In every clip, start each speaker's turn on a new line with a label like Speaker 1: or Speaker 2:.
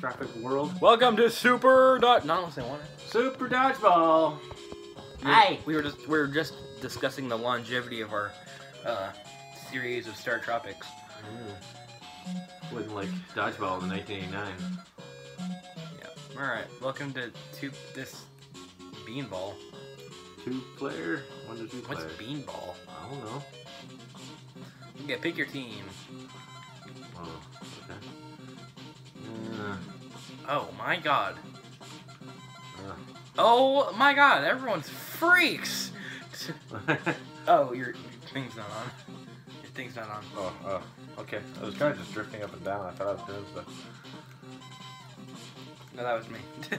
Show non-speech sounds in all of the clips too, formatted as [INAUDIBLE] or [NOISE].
Speaker 1: catastrophic world.
Speaker 2: Welcome to Super Dodge. Not unless they want it.
Speaker 1: Super dodgeball.
Speaker 2: Hi. We were just we were just discussing the longevity of our uh, series of StarTropics.
Speaker 1: Mm. Wouldn't like dodgeball in 1989.
Speaker 2: Yeah. All right. Welcome to two this beanball.
Speaker 1: Two player, one to two player.
Speaker 2: What's beanball?
Speaker 1: I don't know.
Speaker 2: Okay, pick your team.
Speaker 1: Oh, okay. Uh,
Speaker 2: Oh my god.
Speaker 1: uh.
Speaker 2: Oh my god, everyone's freaks! [LAUGHS] Oh, your, your thing's not on. Your thing's not on.
Speaker 1: oh, oh, okay. I was kind of just drifting up and down. I thought I was doing stuff.
Speaker 2: No, that was me. [LAUGHS]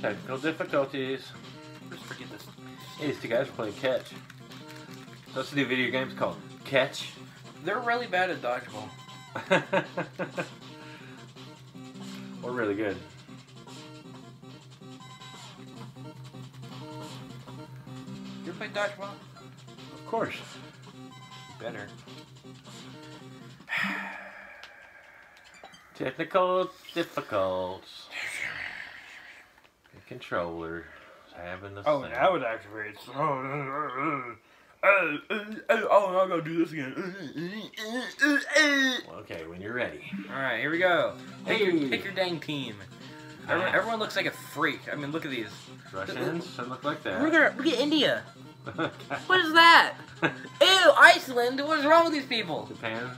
Speaker 1: Technical difficulties.
Speaker 2: Just forget this.
Speaker 1: Hey, these two guys are playing catch. So let's do video games called Catch.
Speaker 2: They're really bad at dodgeball. [LAUGHS]
Speaker 1: We're really good.
Speaker 2: You ever play dodgeball?
Speaker 1: Of course.
Speaker 2: Better. [SIGHS]
Speaker 1: Technical difficulties. The controller is having the.
Speaker 2: Oh,
Speaker 1: thing.
Speaker 2: now it activates. Oh, [LAUGHS] uh, uh, uh, oh, I'm gonna do this again.
Speaker 1: Okay, when you're ready.
Speaker 2: Alright, here we go. Pick,
Speaker 1: Hey.
Speaker 2: your, pick your dang team. Everyone, everyone looks like a freak. I mean, look at these.
Speaker 1: Russians doesn't look like that.
Speaker 2: Look at, look at India. What is that? [LAUGHS] Ew, Iceland. What is wrong with these people?
Speaker 1: Japan.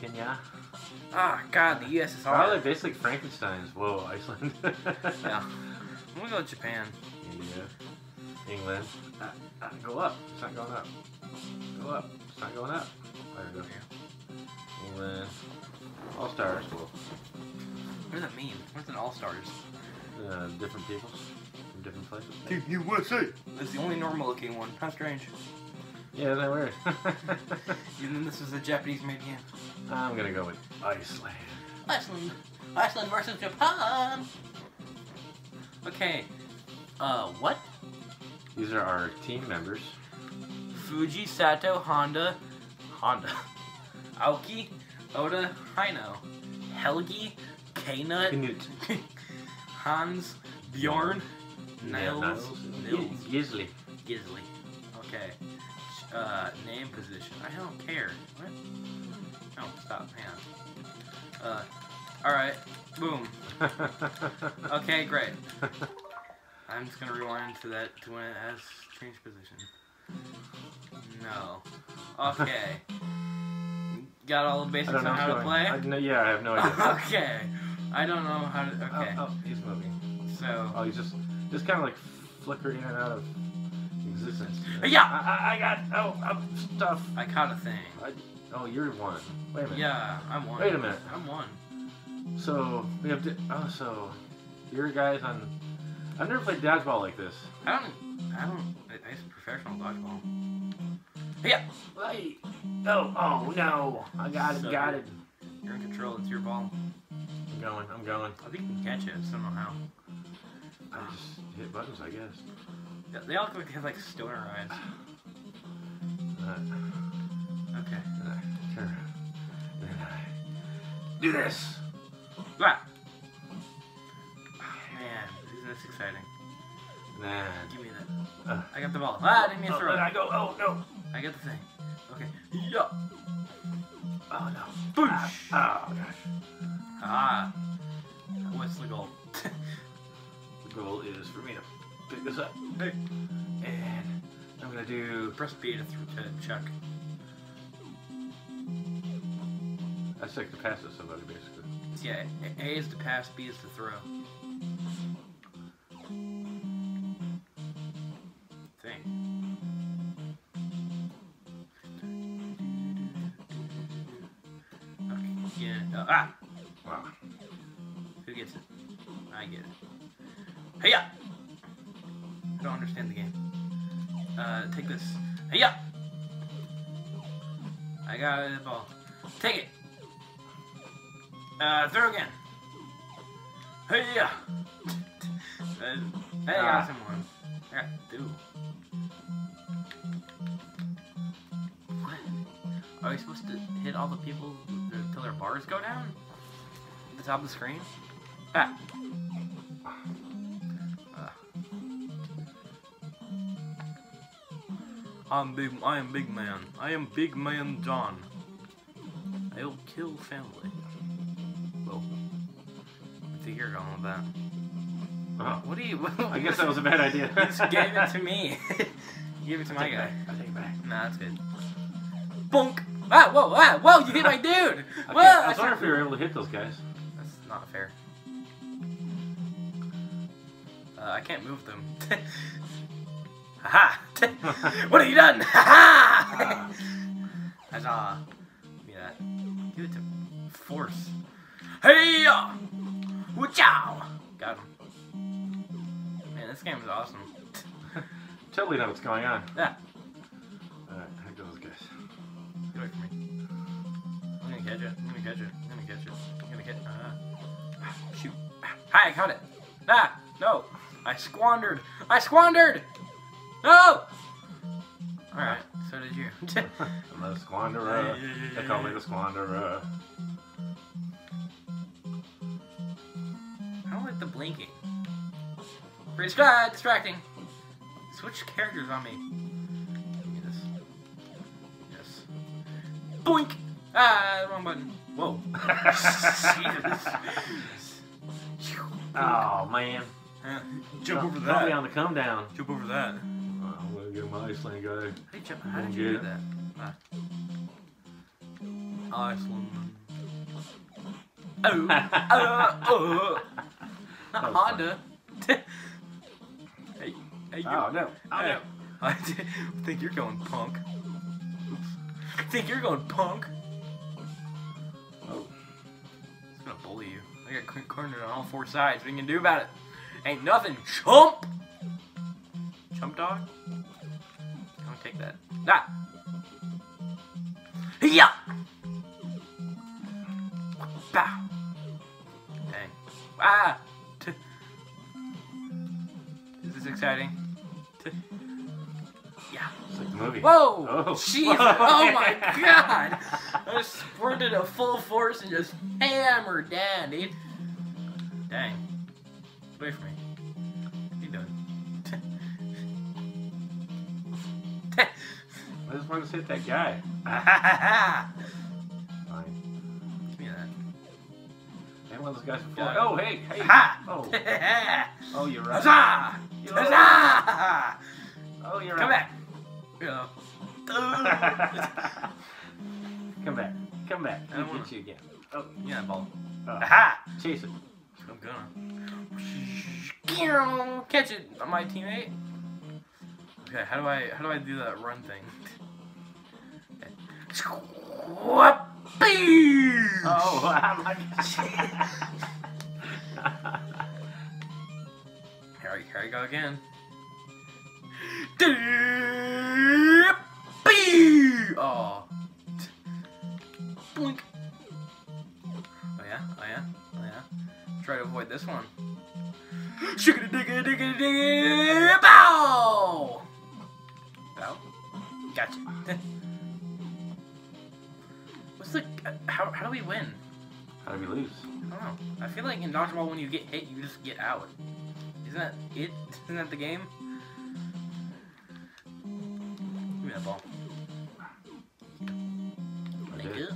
Speaker 1: Kenya.
Speaker 2: Ah, God, the
Speaker 1: How are
Speaker 2: USSR.
Speaker 1: they basically Frankenstein's? Whoa, Iceland. [LAUGHS]
Speaker 2: Yeah. I'm gonna go with Japan.
Speaker 1: India. England. Uh, uh, go up. It's not going up. Go up. It's not going up. There we go. England. All stars. Well,
Speaker 2: What does that mean? What's an all stars?
Speaker 1: uh, different people from different places.
Speaker 2: Team USA. It's the only normal looking one. How strange.
Speaker 1: Yeah, isn't that weird?
Speaker 2: Even [LAUGHS] this is a Japanese made game.
Speaker 1: I'm gonna go with Iceland.
Speaker 2: Iceland. Iceland versus Japan. Okay. Uh, what?
Speaker 1: These are our team members.
Speaker 2: Fuji, Sato, Honda, Honda, [LAUGHS] Aoki, Oda, Hino, Helgi, K-Nut. [LAUGHS] Hans, Bjorn,
Speaker 1: Yeah,
Speaker 2: Niles, Nils,
Speaker 1: Gisley.
Speaker 2: Gisley. Okay. Uh, name position. I don't care. What? Oh, stop. Hang on. Uh, alright. Boom. [LAUGHS] Okay, great. I'm just gonna rewind to that to when it has changed position. No. Okay. [LAUGHS] Got all the basics on how to play?
Speaker 1: I, no, yeah, I have no [LAUGHS] idea.
Speaker 2: okay. I don't know how to. Okay.
Speaker 1: Oh, oh, he's moving.
Speaker 2: So.
Speaker 1: Oh, he's just just kind of like flickering in and out of existence.
Speaker 2: Uh, yeah!
Speaker 1: I, I, I got oh I'm stuff.
Speaker 2: I caught a thing.
Speaker 1: I, oh, you're one. Wait a minute.
Speaker 2: Yeah, I'm one.
Speaker 1: Wait a minute.
Speaker 2: I'm one.
Speaker 1: So we have to. Oh, so your guys on. I've never played dodgeball like this.
Speaker 2: I don't. I don't. I, I used professional dodgeball. Yeah.
Speaker 1: Wait. Oh, oh no! I got it.
Speaker 2: So-
Speaker 1: Got it.
Speaker 2: You're in control. It's your ball.
Speaker 1: I'm going. I'm going.
Speaker 2: I think you can catch it. I just don't know how.
Speaker 1: I just hit buttons, I guess.
Speaker 2: Yeah, They all look like they have like stoner eyes.
Speaker 1: Uh, [SIGHS]
Speaker 2: Okay.
Speaker 1: then I turn around. Then I do this.
Speaker 2: Ah. Man, isn't this exciting?
Speaker 1: And then.
Speaker 2: Give me that.
Speaker 1: Uh,
Speaker 2: I got the ball. Ah, I didn't mean to
Speaker 1: oh,
Speaker 2: throw
Speaker 1: then I go. Oh no!
Speaker 2: I got the thing. Okay. Yeah.
Speaker 1: Oh no!
Speaker 2: Boosh.
Speaker 1: Ah, oh gosh!
Speaker 2: Ah. What's the goal? [LAUGHS]
Speaker 1: The goal is for me to pick this up,
Speaker 2: Hey.
Speaker 1: and I'm gonna do.
Speaker 2: Press B to, th- to check.
Speaker 1: That's like to pass it to somebody, basically.
Speaker 2: Yeah, A A is to pass, B is to throw. Take this. Hey I got the ball. Take it. Uh, throw again. Hey [LAUGHS] Uh, hey, I
Speaker 1: Ah.
Speaker 2: got someone. I got two. What? Are we supposed to hit all the people until their bars go down? At the top of the screen? Ah. I'm big. I am big man. I am big man John. I'll kill family. Well, I think you're going with that.
Speaker 1: Oh,
Speaker 2: What do you? [LAUGHS]
Speaker 1: I guess that was a bad idea. [LAUGHS]
Speaker 2: You just gave it to me. [LAUGHS] you gave it to my
Speaker 1: I it
Speaker 2: guy.
Speaker 1: I take it back.
Speaker 2: Nah, that's good. Bonk! Ah, whoa, ah, whoa, you hit my dude!
Speaker 1: Okay,
Speaker 2: Whoa!
Speaker 1: I was
Speaker 2: that's
Speaker 1: wondering if we were able to hit those guys.
Speaker 2: That's not fair. Uh, I can't move them. Haha! [LAUGHS] what have you done? Haha! Huzzah! Give me that. Give it to force. Hey! Woochow! Got him. Man, this game is awesome. [LAUGHS]
Speaker 1: Totally know what's going on.
Speaker 2: Yeah,
Speaker 1: Alright, here go those guys.
Speaker 2: get away from me. I'm gonna catch it. I'm gonna catch it. I'm gonna catch it. I'm gonna catch uh, Shoot. Hi, I caught it. Ah! No! I squandered! I squandered! No! Alright, so did you. [LAUGHS]
Speaker 1: I'm the squanderer. They call me the squanderer.
Speaker 2: I don't like the blinking. Pretty distra- distracting. Switch characters on me. Give me this. Yes. Boink! Ah, wrong button. Whoa. [LAUGHS] Jesus.
Speaker 1: Oh man.
Speaker 2: Jump over that.
Speaker 1: Probably on the come down.
Speaker 2: Jump over that.
Speaker 1: Oh, I'm get my Iceland guy.
Speaker 2: How did you, how did
Speaker 1: Don't
Speaker 2: you do
Speaker 1: get
Speaker 2: that? Ah. Iceland. Oh, uh, oh. Not
Speaker 1: That
Speaker 2: Honda. [LAUGHS] hey, hey, you.
Speaker 1: Oh no. Oh
Speaker 2: Hey,
Speaker 1: no.
Speaker 2: I think you're going punk. Oops. I think you're going punk.
Speaker 1: Oh.
Speaker 2: It's gonna bully you. I got cornered on all four sides. What you can do about it? Ain't nothing. Chump! Chump dog? Take that. Ah! Yeah! Bow! Dang. Ah! T- Is exciting? T- yeah.
Speaker 1: It's like the movie.
Speaker 2: Whoa!
Speaker 1: Oh.
Speaker 2: Jesus! [LAUGHS] Oh my god! I just sprinted at full force and just hammered down, dude. Dang. Away from me.
Speaker 1: To hit that guy. [LAUGHS] Fine.
Speaker 2: Give me that.
Speaker 1: And one of those guys before. Oh hey, hey.
Speaker 2: Ha!
Speaker 1: Oh. [LAUGHS] Oh, you're right.
Speaker 2: Huzzah!
Speaker 1: Yo.
Speaker 2: Huzzah!
Speaker 1: Oh, you're
Speaker 2: Come
Speaker 1: right.
Speaker 2: back. Yeah. [LAUGHS]
Speaker 1: Come back. Come back.
Speaker 2: I don't
Speaker 1: I'll
Speaker 2: wanna-
Speaker 1: get you again. Oh,
Speaker 2: Yeah, ball.
Speaker 1: uh,
Speaker 2: Aha!
Speaker 1: chase it.
Speaker 2: I'm gonna. Catch it, my teammate. Okay, how do I how do I do that run thing? Whoopee!
Speaker 1: Oh, [LAUGHS] oh my
Speaker 2: Here, I- here I go again. [LAUGHS] hit you just get out. Isn't that it? Isn't that the game? Give me that ball. Thank you.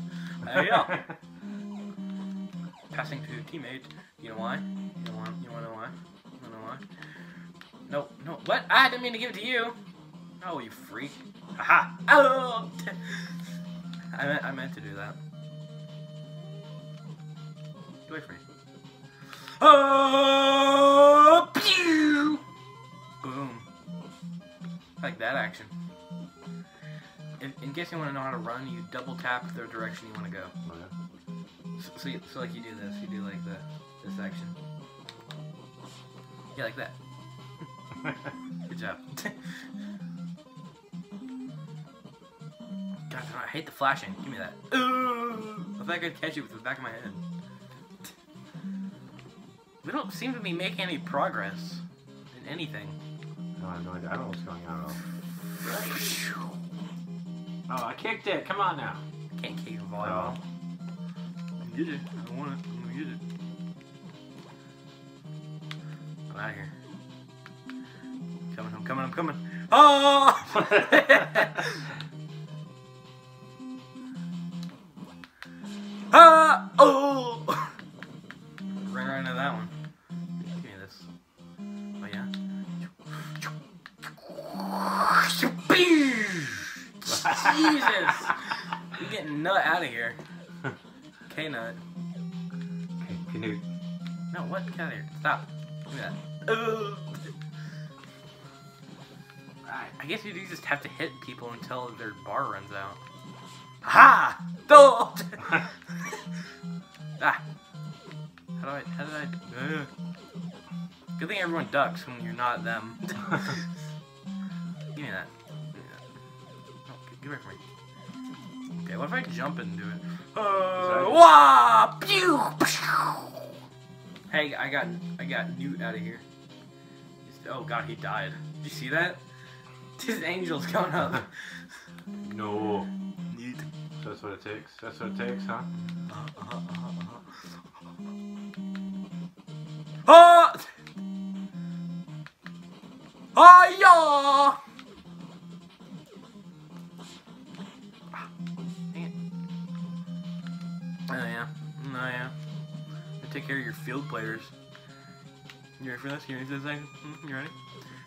Speaker 2: There you go. [LAUGHS] Passing to teammate. You know why? You know why? You wanna know why? You wanna know why? No, no. What? I didn't mean to give it to you. Oh, you freak. Aha! Oh! [LAUGHS] I meant, I meant to do that. Get away from me. Oh! Pew! Boom. Like that action. In, in case you want to know how to run, you double tap the direction you want to go. So, so, you, so like you do this, you do like the this action. Yeah, like that. [LAUGHS] Good job. God, I hate the flashing. Give me that. I thought I could catch it with the back of my head. We don't seem to be making any progress in anything.
Speaker 1: No, I have no idea. I don't know what's going on at all. Oh, I kicked it. Come on now.
Speaker 2: can't kick a volleyball. Get it. I want it. I'm gonna get it. I'm out of here. Coming, I'm coming, I'm coming. Oh! [LAUGHS] [LAUGHS] Jesus! You're getting nut out of here. [LAUGHS] K nut.
Speaker 1: Canute.
Speaker 2: No, what? Get out of here. Stop. Give me that. Ugh.
Speaker 1: Right.
Speaker 2: I guess you do just have to hit people until their bar runs out. Ha! Don't! [LAUGHS] ah. How do I? How did I? Ugh. Good thing everyone ducks when you're not them. [LAUGHS] Give me that. Me that. No, g- give it from me. Okay, what if I jump into it? Uh, wah! Pew! Pew! Hey, I got I got Newt out of here. Oh god, he died. Did you see that? [LAUGHS] His angel's going up. [LAUGHS]
Speaker 1: No.
Speaker 2: Newt.
Speaker 1: That's what it takes. That's what it takes, huh?
Speaker 2: Uh-huh, uh-huh, uh-huh. Ah! Ah, yeah! Take care of your field players. You ready for this? You ready for this? Zach? Hmm, You ready?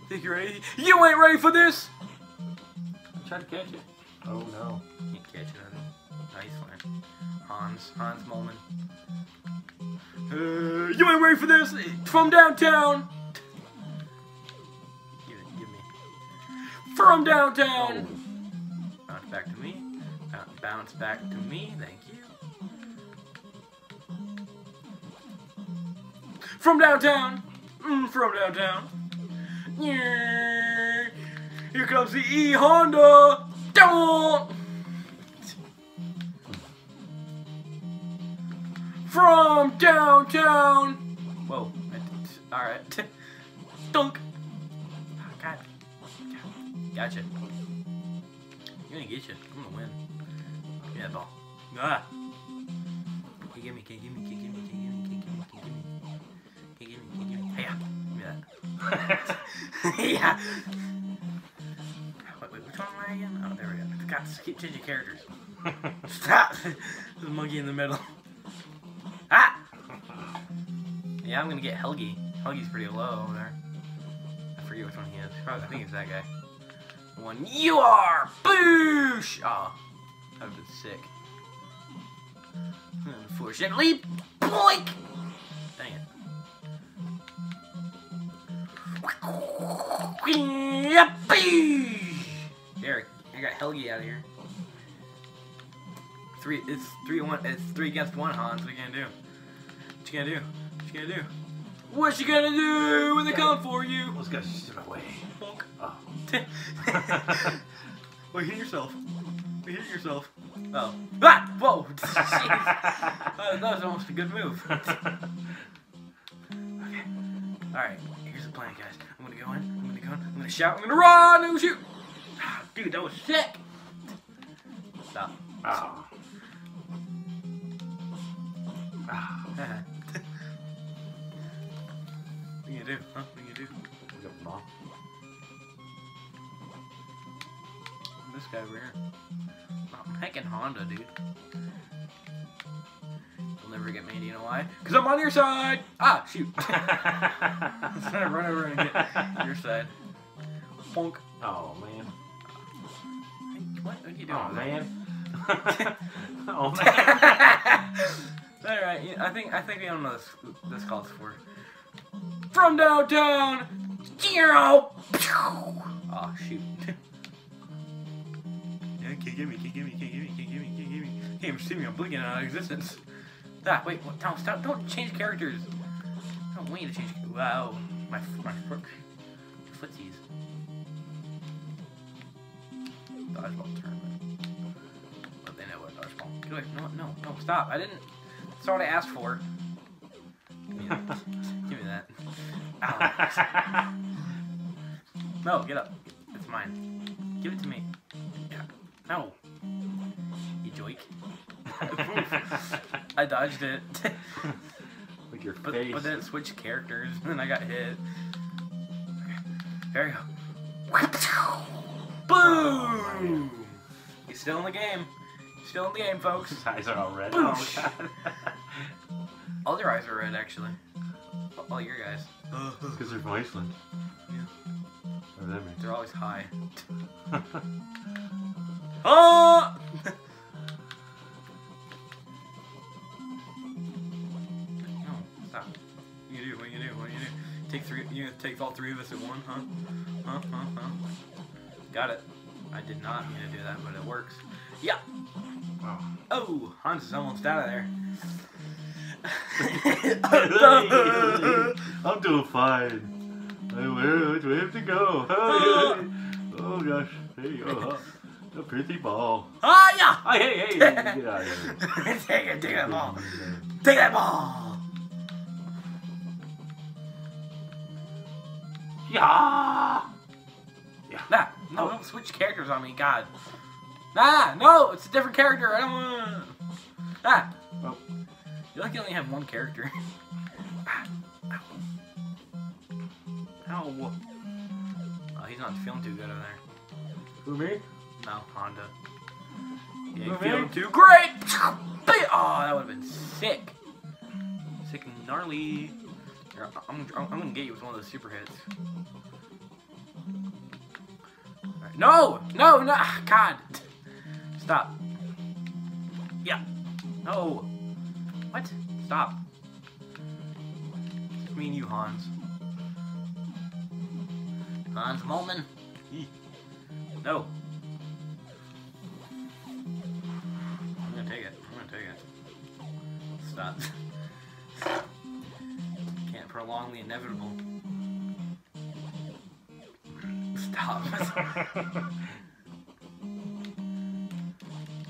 Speaker 2: Think you're ready? You ain't ready for this!
Speaker 1: I tried to catch it. Oh no.
Speaker 2: Can't catch it, honey. No, he's fine. Hans, Hans Moleman. Uh, you ain't ready for this? From downtown! Give it, give me. From downtown! Bounce back to me. Bounce- Bounce back to me, thank From downtown! Mm, from downtown. Yeah. Here comes the E Honda! From downtown! Whoa. [LAUGHS] Alright. [LAUGHS] Dunk! Oh. God. Gotcha. I'm gonna get you. I'm gonna win. Give me that ball. Ah! Can you give me, can you give me, can you give me, can you give me, [LAUGHS] yeah! Wait, wait, which one am I again? Oh, there we go. To keep changing characters. [LAUGHS] Stop! There's a monkey in the middle. Ah! Yeah, I'm gonna get Helgi. Helgi's pretty low over there. I forget which one he is. Probably, I think it's that guy. The one you are! Boosh! Oh, that would've been sick. Unfortunately, boink! There, I got Helgi out of here. Three, it's three one, it's three against one, Hans. What are you gonna do? What you gonna do? What you gonna do? What you gonna do when they come for you?
Speaker 1: Let's go sit away.
Speaker 2: Bonk.
Speaker 1: Oh. [LAUGHS]
Speaker 2: well, hit yourself. You hit yourself. Oh. [LAUGHS] Ah! Whoa! [LAUGHS] That, that was almost a good move. Okay. Alright, here's the plan, guys. I'm gonna go in, I'm gonna I'm gonna shout, I'm gonna run, I'm gonna shoot! Ah, Dude, that was sick! Stop.
Speaker 1: Oh. Ah. [LAUGHS]
Speaker 2: what you gonna do? Huh? Over here. Oh, I'm heckin' Honda, dude. You'll never get me, do you know why? Because I'm on your side! Ah, shoot. I'm [LAUGHS] gonna [LAUGHS] run over and get your side. Bonk.
Speaker 1: oh man.
Speaker 2: Hey, what? Are you doing?
Speaker 1: Oh man. [LAUGHS] oh man.
Speaker 2: All right, yeah, I think I think we don't know this this calls for. From downtown, zero. Oh shoot! Can't get me, can't get me, can't get me, can't get me, can't get me. Can't even see me. I'm blinking out of existence. Ah, wait, what? Don't stop! Don't change characters. I don't want you to change. Wow, my my foot, footsies. Dodgeball tournament. But they know what dodgeball. Get away. No, no, no, stop. I didn't. That's not what I asked for. Give me that. Give me that. Ow. [LAUGHS] No, get up. It's mine. Give it to me. No. You joik. [LAUGHS] I dodged it. [LAUGHS]
Speaker 1: With your
Speaker 2: but,
Speaker 1: face.
Speaker 2: but then it switched characters, and then I got hit. There you go. Boom! He's still in the game. Still in the game, folks.
Speaker 1: His eyes are all red.
Speaker 2: Boosh.
Speaker 1: Oh, God. [LAUGHS]
Speaker 2: All their eyes are red, actually. All your guys.
Speaker 1: Because they're from Iceland.
Speaker 2: Yeah.
Speaker 1: Or.
Speaker 2: They're always high. Oh! no, stop. What you do? What you do? What you do? Take three. You take all three of us at one, huh? Huh? Huh? Huh? Got it. I did not mean to do that, but it works. Yeah.
Speaker 1: Wow.
Speaker 2: Oh, Hans is almost out of there. [LAUGHS]
Speaker 1: I'm doing fine. Where, which way have to go? Oh, oh gosh. There you go. A pretty ball.
Speaker 2: Ah, yeah!
Speaker 1: Oh, hey, hey, get out of here. [LAUGHS]
Speaker 2: take it, take that ball. Take that ball.
Speaker 1: Yeah.
Speaker 2: Nah, no, don't switch characters on me, God. Nah, no, it's a different character. I don't want. Ah.
Speaker 1: Oh.
Speaker 2: You like you only have one character. [LAUGHS] Ow. Oh, he's not feeling too good over there.
Speaker 1: Who, me?
Speaker 2: No, Honda. Yeah, feeling too great. Oh, that would have been sick. Sick and gnarly. Here, I'm, I'm, I'm gonna get you with one of those super hits. Alright, No! No, no! ah, God! Stop. Yeah. No. What? Stop. It's me and you, Hans. Hans Moleman. No. Stop. Can't prolong the inevitable. Stop.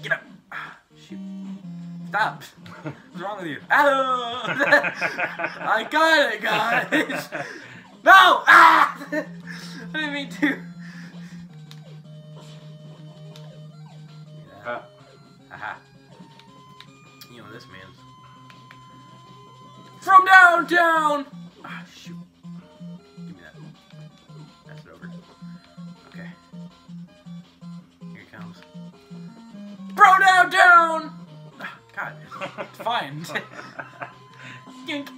Speaker 2: Get up. Shoot. Stop. What's wrong with you? [LAUGHS] I got it, guys. No! Ah! [LAUGHS] I didn't mean to. From downtown! Ah, shoot. Give me that. Pass it over. Okay. Here it comes. Bro downtown! Ah, God. [LAUGHS] It's fine. [LAUGHS] Yoink.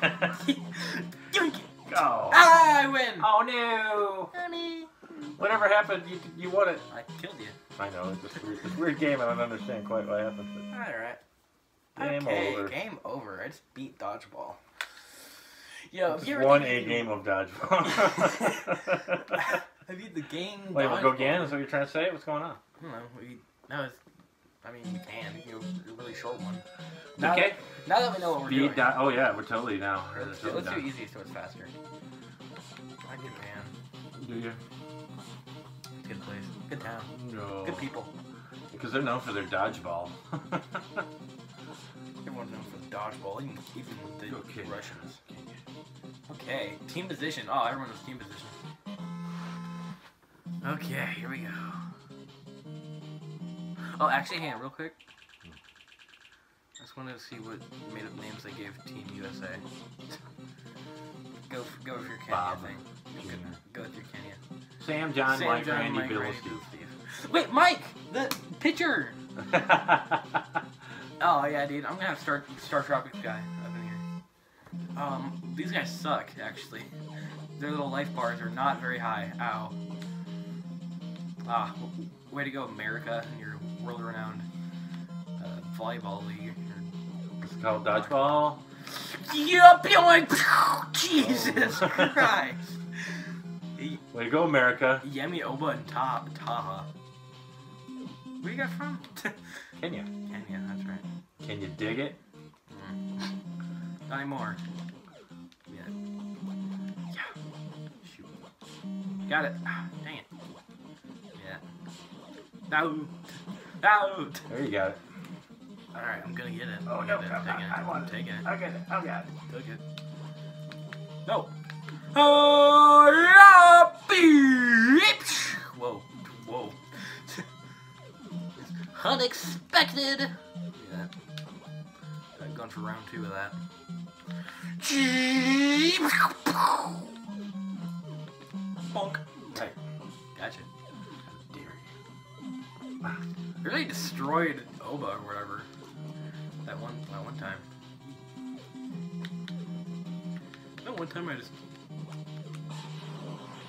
Speaker 2: [LAUGHS] Yoink.
Speaker 1: oh.
Speaker 2: Ah, I win!
Speaker 1: oh no!
Speaker 2: Honey.
Speaker 1: Whatever happened, you you won it.
Speaker 2: I killed you.
Speaker 1: I know, it's just weird, it's weird game. I don't understand quite what happened.
Speaker 2: Alright.
Speaker 1: Game
Speaker 2: okay,
Speaker 1: over.
Speaker 2: game over. I just beat dodgeball. Yo,
Speaker 1: But
Speaker 2: you ever
Speaker 1: won a game of dodgeball. [LAUGHS] [LAUGHS]
Speaker 2: I beat the game.
Speaker 1: Wait, we'll go again? Is that what you're trying to say? What's going on?
Speaker 2: I don't know. We, no, it's, I mean, you can. You do a really short one. Now
Speaker 1: Okay.
Speaker 2: That, now that we know what we're doing.
Speaker 1: di- oh yeah, we're totally now. We're
Speaker 2: let's do,
Speaker 1: totally
Speaker 2: let's do easy so it's faster. I like Japan.
Speaker 1: Do you?
Speaker 2: It's a good place. Good town.
Speaker 1: No.
Speaker 2: Good people.
Speaker 1: Because they're known for their dodgeball. [LAUGHS]
Speaker 2: Everyone's known for the dodgeball, even, even the
Speaker 1: Okay.
Speaker 2: Russians. Okay, team position. Oh, everyone knows team position. Okay, here we go. Oh, actually, hang on, real quick. I just wanted to see what made up names they gave Team USA. go, [LAUGHS] for, go with your Kenya
Speaker 1: Bob.
Speaker 2: thing. Go, go with your Kenya.
Speaker 1: Sam, John,
Speaker 2: Sam,
Speaker 1: Mike,
Speaker 2: John,
Speaker 1: Randy,
Speaker 2: Mike,
Speaker 1: Bill,
Speaker 2: Randy,
Speaker 1: Steve.
Speaker 2: Steve. [LAUGHS] Wait, Mike, the pitcher. [LAUGHS] Oh yeah, dude, I'm gonna have Star StarTropics guy up in here. Um, these guys suck actually. Their little life bars are not very high. Ow. Ah, way to go, America, and your world-renowned uh, volleyball league.
Speaker 1: it's called dodgeball.
Speaker 2: Yup, Yeah, [LAUGHS] boing! Jesus [LAUGHS] Christ.
Speaker 1: Way to go, America.
Speaker 2: Yemi Oba and Ta Taha. Where you got from? [LAUGHS]
Speaker 1: Kenya.
Speaker 2: Kenya, that's right.
Speaker 1: Can you dig it?
Speaker 2: Mm. Not anymore. Got it. Ah, dang it. Yeah. Out. Out.
Speaker 1: There you got it.
Speaker 2: Alright, I'm gonna get it.
Speaker 1: Oh,
Speaker 2: I'm
Speaker 1: no,
Speaker 2: gonna
Speaker 1: I-
Speaker 2: take it.
Speaker 1: I- I want it.
Speaker 2: Take it.
Speaker 1: I got it. I got it.
Speaker 2: Took it. No. Oh, yeah, beep. Whoa. Whoa. Unexpected! Yeah. I'm going for round two of that. Bonk.
Speaker 1: Hey,
Speaker 2: Gotcha.
Speaker 1: dare you.
Speaker 2: Really destroyed Oba or whatever. That one that one time. That one time I just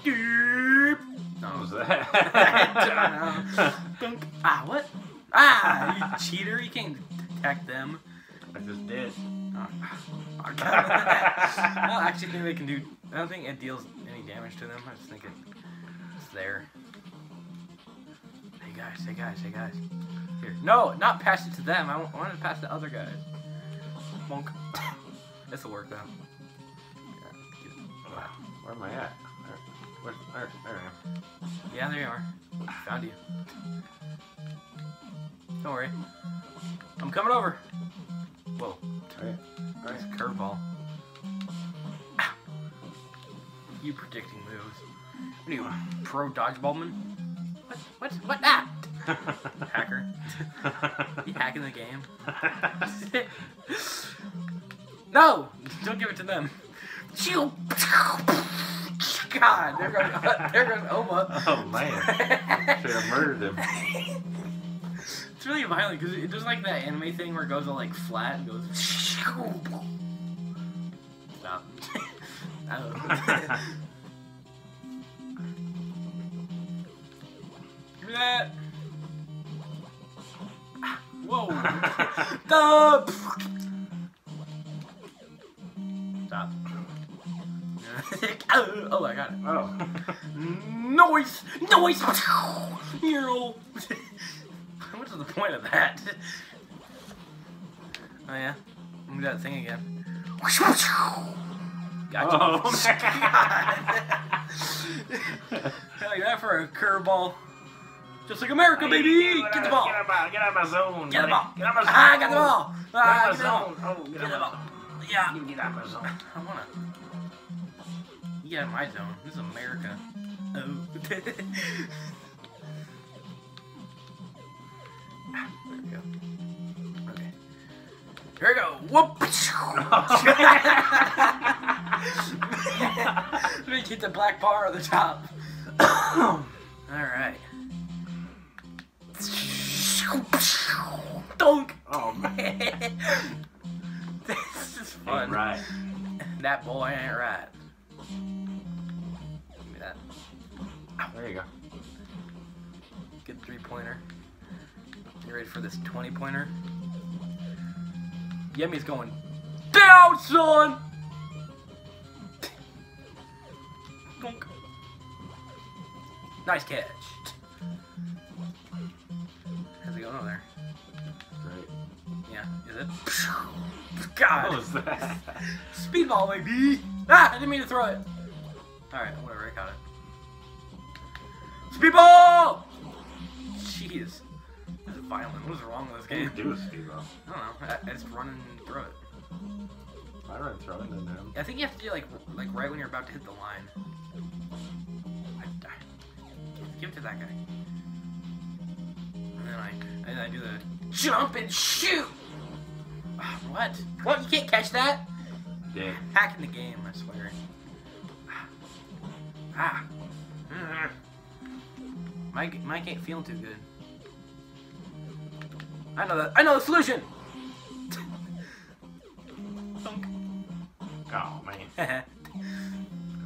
Speaker 2: Derp.
Speaker 1: What was
Speaker 2: No. [LAUGHS]
Speaker 1: that?
Speaker 2: Dunk. Ah, what? Ah, you cheater! You can't attack them.
Speaker 1: I just did.
Speaker 2: Oh, oh, [LAUGHS] I don't actually think they can do. I don't think it deals any damage to them. I just think it, it's there. Hey guys, hey guys, hey guys. Here, no, not pass it to them. I want, I want to pass it to other guys. Monk. [LAUGHS] this will work though. Yeah.
Speaker 1: Where am I at? Where, where, there, I am.
Speaker 2: Yeah, there you are. Found you. Don't worry. I'm coming over. Whoa.
Speaker 1: Alright,
Speaker 2: Nice curveball. You predicting moves. What are you, a pro dodgeballman? What? What? What? Ah! [LAUGHS] Hacker. You hacking the game? [LAUGHS] no! Don't give it to them. Chew! God, there goes, there goes [LAUGHS] Oma.
Speaker 1: oh man. Should have murdered him.
Speaker 2: It's really violent because it does like that anime thing where it goes all like flat and goes. Stop. Oh. Give me that. Whoa. Stop. Stop. oh, I got it.
Speaker 1: Oh.
Speaker 2: Noise! Noise! Meow. What's the point of that? Oh yeah, I'm gonna do that thing again. Gotcha.
Speaker 1: Oh, [LAUGHS]
Speaker 2: like that for a curveball. Just like America, baby! Get the ball!
Speaker 1: Get out of my, get out of my zone.
Speaker 2: Get the ball!
Speaker 1: Get out of my zone.
Speaker 2: Ah, get the ball!
Speaker 1: Get out
Speaker 2: Ah,
Speaker 1: of
Speaker 2: get
Speaker 1: my
Speaker 2: the ball!
Speaker 1: zone. Oh, get
Speaker 2: Get the ball! Yeah.
Speaker 1: You get out of my zone.
Speaker 2: I wanna. You get out of my zone. This is America. Oh. Ah, [LAUGHS] there we go. Okay. Here we go. Whoop! [LAUGHS] Let me get the black bar on the top. [COUGHS] Alright. Dunk!
Speaker 1: Oh man. [LAUGHS]
Speaker 2: this is fun.
Speaker 1: Ain't right.
Speaker 2: That boy ain't right. Give me that.
Speaker 1: There you go.
Speaker 2: Good three pointer. You ready for this 20 pointer? Yemi's going down, son! Nice catch. How's it going over there?
Speaker 1: Great.
Speaker 2: Yeah, is it? [LAUGHS]
Speaker 1: What
Speaker 2: God!
Speaker 1: was that?
Speaker 2: Speedball, baby! Ah! I didn't mean to throw it! Alright, whatever, I got it. Speedball! Jeez. Violent. What is wrong with this
Speaker 1: What do you
Speaker 2: game?
Speaker 1: do with speedball?
Speaker 2: I don't know. I, I just run and throw it.
Speaker 1: I run throwing into him.
Speaker 2: I think you have to do like like right when you're about to hit the line. I, I, give it to that guy. And then I and then I do the jump and shoot. Ah, what? What? You can't catch that?
Speaker 1: Yeah.
Speaker 2: Hacking the game, I swear. Ah. Ah. Mike, Mike ain't feeling too good. I know that. I know the solution. Thunk.
Speaker 1: Oh man. [LAUGHS]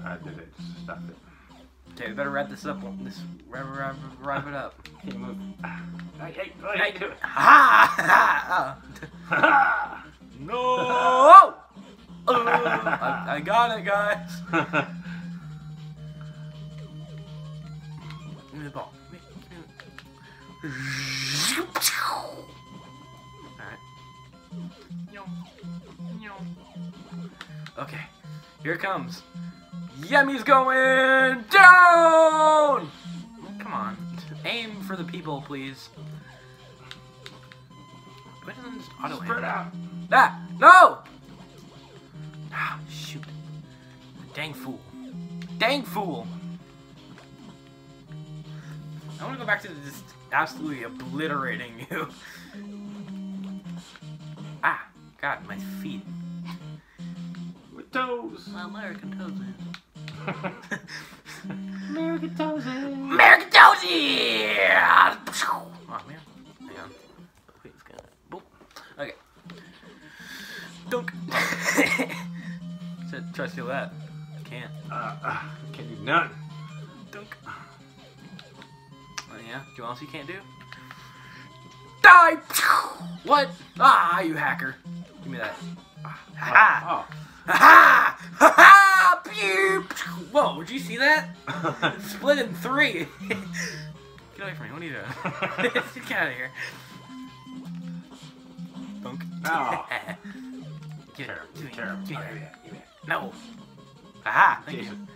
Speaker 1: I did it. Stuffed it.
Speaker 2: we better wrap this up. This wrap, wrap, wrap it up.
Speaker 1: Can you move? [SIGHS] Hey, Hey,
Speaker 2: hey,
Speaker 1: do it.
Speaker 2: Ha! ha,
Speaker 1: Ha! [LAUGHS]
Speaker 2: No! [LAUGHS] Oh, I, I got it, guys. Give me the ball. Give me- give me the- Alright. Okay, here it comes. Yemi's going down! Come on. Aim for the people, please. Why doesn't this auto aim?
Speaker 1: Spread out.
Speaker 2: Ah! No! Ah, shoot. Dang fool. Dang fool! I want to go back to just absolutely obliterating you. Ah, God, my feet.
Speaker 1: With toes.
Speaker 2: My American toes. [LAUGHS]
Speaker 1: American toes.
Speaker 2: American toesy! Oh man, hang on. Wait, it's gonna. Boop. Okay. Dunk. [LAUGHS] Said, try to steal that. Can't.
Speaker 1: Uh, uh, can't do none.
Speaker 2: Dunk. Oh yeah? Do you else you can't do? Die! What? Ah, you hacker. Give me that. Ah, Ha ha! Ha ha! Pew! Whoa, would you see that? [LAUGHS] split in three. [LAUGHS] Get away from me. What are you doing? Get out of here. Dunk.
Speaker 1: Oh. [LAUGHS]
Speaker 2: Get it.
Speaker 1: Terrible,
Speaker 2: Give me-
Speaker 1: terrible.
Speaker 2: give me
Speaker 1: Oh,
Speaker 2: that.
Speaker 1: give me that, give me that.
Speaker 2: No. Aha! Thank
Speaker 1: Jason.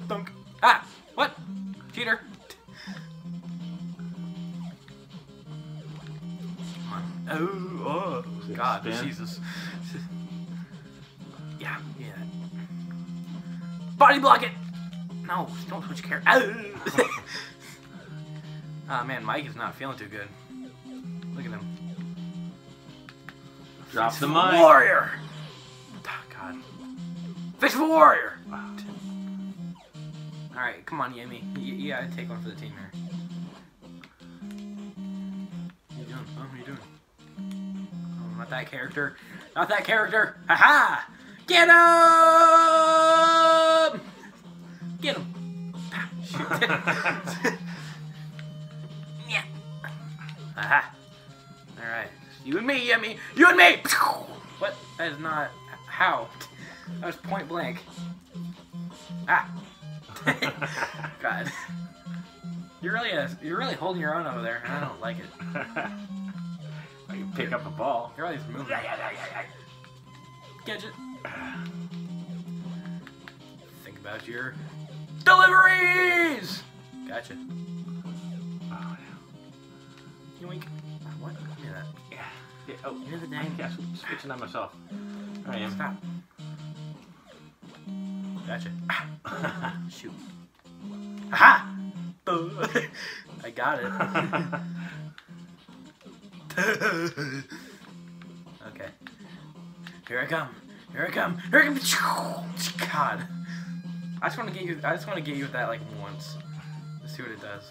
Speaker 2: you. Dunk. Ah! What? Cheater. Oh, oh. God,
Speaker 1: spin?
Speaker 2: Jesus. [LAUGHS] Yeah, yeah. Body block it! No, don't switch character. [LAUGHS] Ah, man, Mike is not feeling too good. Look at him.
Speaker 1: Drop
Speaker 2: Fist
Speaker 1: the mic.
Speaker 2: Warrior! Ah, God. Of Warrior! Alright, come on, Yemi. You, you gotta take one for the team here. Not that character. Not that character! Haha! Get him! Get him! Ah, Shoot. [LAUGHS] yeah. Aha. Alright. You and me, Yemi! You and me! What? That is not. How? That was point blank. Ah! [LAUGHS] God. You're really a, you're really holding your own over there, and I don't like it. [LAUGHS]
Speaker 1: I can pick up a ball.
Speaker 2: You're always moving. Gadget. Think about your deliveries. Gotcha.
Speaker 1: Oh,
Speaker 2: Yoink. What? Give me that.
Speaker 1: yeah. yeah. Oh,
Speaker 2: me the
Speaker 1: I
Speaker 2: dang.
Speaker 1: I'm switching on myself. I am.
Speaker 2: Stop. Gotcha. [LAUGHS] Shoot. Aha! [LAUGHS] I got it. [LAUGHS] okay. Here I come. Here I come. Here I come. God. I just want to get you. I just want to get you with that like once. Let's see what it does.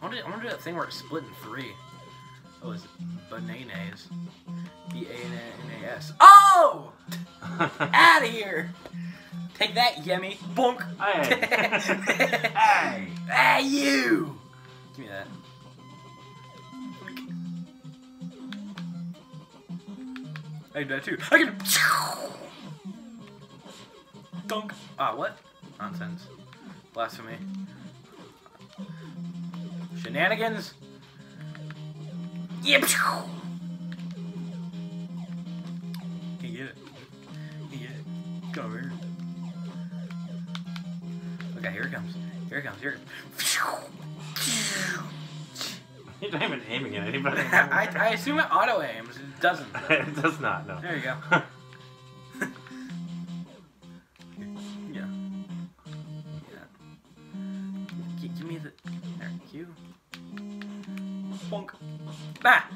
Speaker 2: I want to. I want to do that thing where it's split in three. Oh, it's bananas. B A N N A S. Oh! [LAUGHS] Out of here! Take that, Yemi. Bonk.
Speaker 1: Hey. [LAUGHS] hey.
Speaker 2: Hey, you! Give me that. I can do that too. I can. [LAUGHS] Dunk. Ah, what? Nonsense. Blasphemy. Shenanigans. Yep. Can you get it? Can you get it? Come here. Okay, here it comes. Here it comes. Here it comes. [LAUGHS]
Speaker 1: You're not even aiming at anybody. [LAUGHS]
Speaker 2: I, I assume it auto aims. It doesn't. [LAUGHS]
Speaker 1: it does not, no.
Speaker 2: There you go. [LAUGHS] yeah. Yeah. G- give me the. There, Q. Bonk. Ah!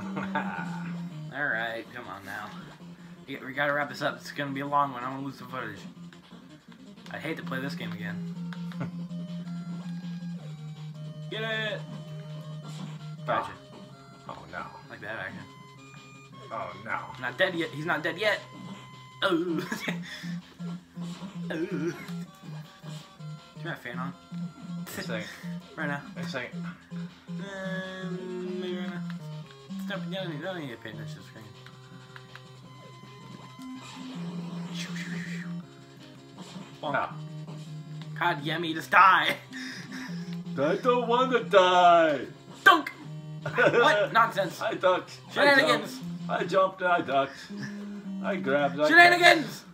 Speaker 2: [LAUGHS] Alright, come on now. We gotta wrap this up. It's gonna be a long one. I don't wanna lose the footage. I'd hate to play this game again. Get it! Gotcha.
Speaker 1: oh no.
Speaker 2: Like that action.
Speaker 1: Oh no.
Speaker 2: Not dead yet. He's not dead yet. Oh. [LAUGHS] oh. Turn that fan on.
Speaker 1: Wait [LAUGHS]
Speaker 2: right now.
Speaker 1: Wait a second.
Speaker 2: Um, maybe right now. Stop. You don't need, you don't need to pay attention to the screen. Bonk.
Speaker 1: Oh.
Speaker 2: God, Yemi, just die.
Speaker 1: I don't want to die.
Speaker 2: Dunk. [LAUGHS] What? Nonsense.
Speaker 1: I ducked.
Speaker 2: Shenanigans.
Speaker 1: I jumped. I ducked. I grabbed. I
Speaker 2: Shenanigans.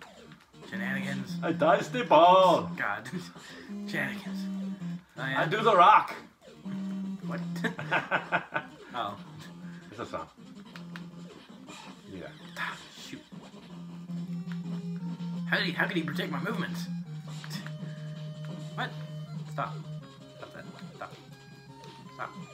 Speaker 2: Shenanigans.
Speaker 1: I diced the ball.
Speaker 2: God. Shenanigans. Oh, yeah.
Speaker 1: I do the rock.
Speaker 2: What? [LAUGHS] oh.
Speaker 1: it's a song. Yeah.
Speaker 2: Ah, Shoot. How did he, how could he protect my movements? What? Stop. stop. Give me the.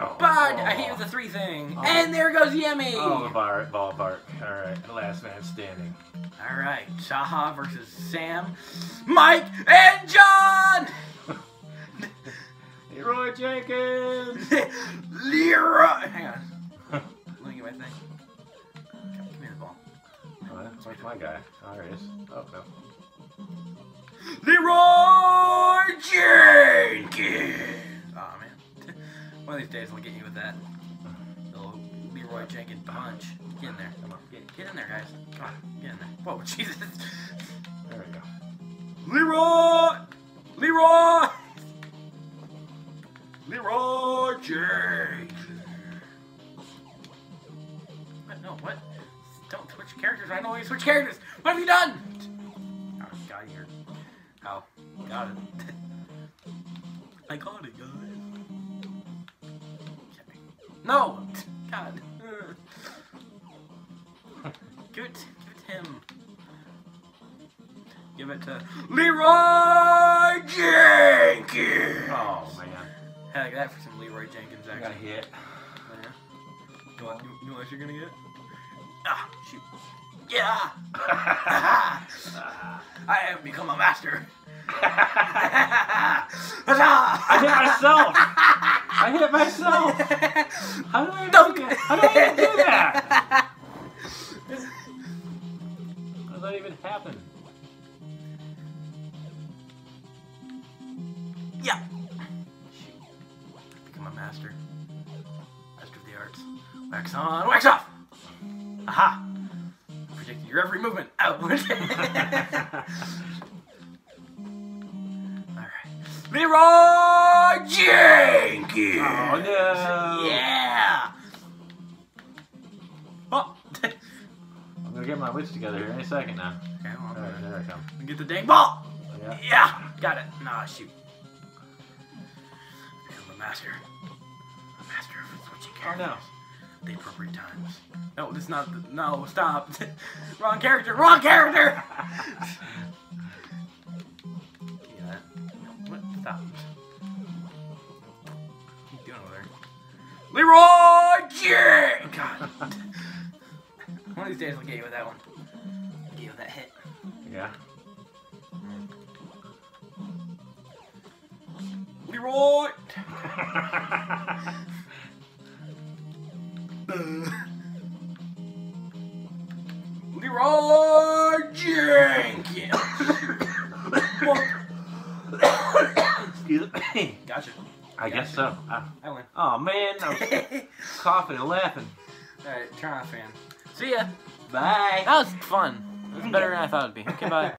Speaker 1: Oh,
Speaker 2: Bud,
Speaker 1: oh.
Speaker 2: I hate the three thing.
Speaker 1: Oh.
Speaker 2: And there goes Yemi.
Speaker 1: Oh, the bar, ballpark. All right, the last man standing.
Speaker 2: All right, Shaha versus Sam, Mike, and John. [LAUGHS]
Speaker 1: Leroy Jenkins. [LAUGHS]
Speaker 2: Leroy. Hang on. Let me get my thing. Come, give me the ball.
Speaker 1: Oh, that's like my guy. Oh, there he is. Oh no.
Speaker 2: Leroy Jenkins. One of these days I'll get you with that little Leroy Jenkins punch. Get in there. Come on. Get, get in there, guys. Come on. Get in there. Whoa, [LAUGHS] Jesus.
Speaker 1: There we go.
Speaker 2: Leroy! Leroy! Leroy Jenkins. What? No, what? Don't switch characters. I know you switch characters. What have you done? Oh, God, you're. Oh, got it. [LAUGHS] I got it, guys. No! God. Give it, give it to him. Give it to Leroy Jenkins.
Speaker 1: Oh man.
Speaker 2: I like that for some Leroy Jenkins action.
Speaker 1: I got hit.
Speaker 2: Yeah. You want, you, know what you're gonna get? Ah, shoot. Yeah! [LAUGHS] I have become a master. [LAUGHS] [LAUGHS]
Speaker 1: I
Speaker 2: I
Speaker 1: hit myself. I hit myself. [LAUGHS] How do I even
Speaker 2: Dunk.
Speaker 1: do that? How do I even do that? How does that even happen?
Speaker 2: Yeah. Shoot. Become a master. Master of the arts. Wax on, wax off! Aha! I predicted your every movement. Out! [LAUGHS] Leroy Jenkins!
Speaker 1: Oh no!
Speaker 2: Yeah! Oh! [LAUGHS]
Speaker 1: I'm gonna get my wits together here any second now.
Speaker 2: well,
Speaker 1: All right, there I come.
Speaker 2: Get the dang ball!
Speaker 1: Yeah.
Speaker 2: Yeah! Got it. Nah, shoot. Become a master. A master of switching
Speaker 1: Oh
Speaker 2: characters.
Speaker 1: no.
Speaker 2: The appropriate times. No, this is not. The, no, stop. [LAUGHS] wrong character. Wrong character. [LAUGHS] Leroy J. Oh, God. [LAUGHS] one of these days I'll get you with that one. I'll get you with that hit.
Speaker 1: Yeah.
Speaker 2: Leroy. [LAUGHS] Leroy Jenkins. [COUGHS]
Speaker 1: Excuse me.
Speaker 2: gotcha.
Speaker 1: I guess so. Ah.
Speaker 2: I win.
Speaker 1: Oh man, I was [LAUGHS] coughing and laughing.
Speaker 2: Alright, turn off fan. See ya.
Speaker 1: Bye.
Speaker 2: That was fun. It was better than I thought it'd be. Okay, bye.